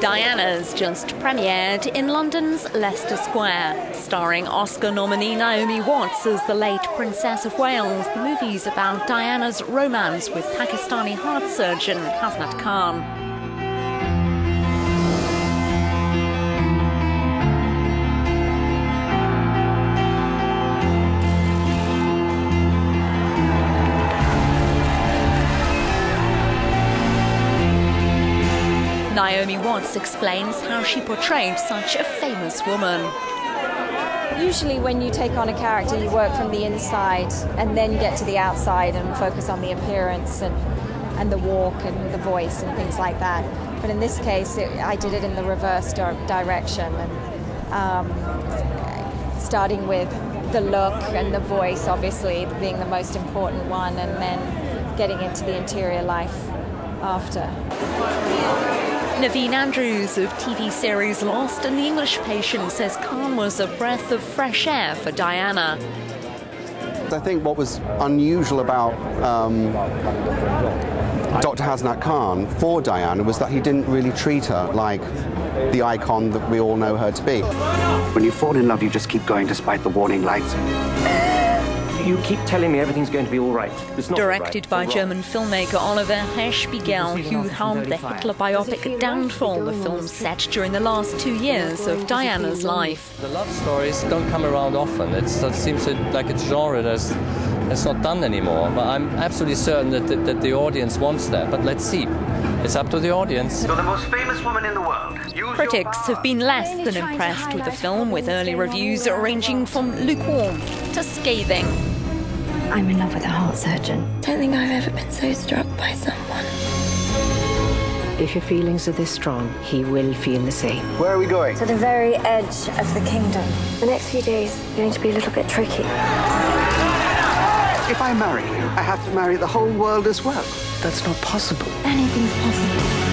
Diana's just premiered in London's Leicester Square, starring Oscar nominee Naomi Watts as the late Princess of Wales. The movie's about Diana's romance with Pakistani heart surgeon Hasnat Khan. Naomi Watts explains how she portrayed such a famous woman. Usually, when you take on a character, you work from the inside and then get to the outside and focus on the appearance and, and the walk and the voice and things like that. But in this case, it, I did it in the reverse di- direction and um, starting with the look and the voice, obviously, being the most important one, and then getting into the interior life after. Naveen Andrews of TV series Lost and The English Patient says Khan was a breath of fresh air for Diana. I think what was unusual about um, Dr. Hasnat Khan for Diana was that he didn't really treat her like the icon that we all know her to be. When you fall in love, you just keep going despite the warning lights. You keep telling me everything's going to be all right. It's not Directed right. by German filmmaker Oliver Hirschbiegel, who helmed the Hitler biopic Downfall, the film set during the last two years of Diana's life. The love stories don't come around often. It's, it seems like it's genre that's, that's not done anymore. But I'm absolutely certain that the, that the audience wants that. But let's see. It's up to the audience. You're the most famous woman in the world. Use Critics have been less than impressed with the film, with early reviews ranging from lukewarm to scathing. I'm in love with a heart surgeon. Don't think I've ever been so struck by someone. If your feelings are this strong, he will feel the same. Where are we going? To the very edge of the kingdom. The next few days are going to be a little bit tricky. If I marry you, I have to marry the whole world as well. That's not possible. Anything's possible.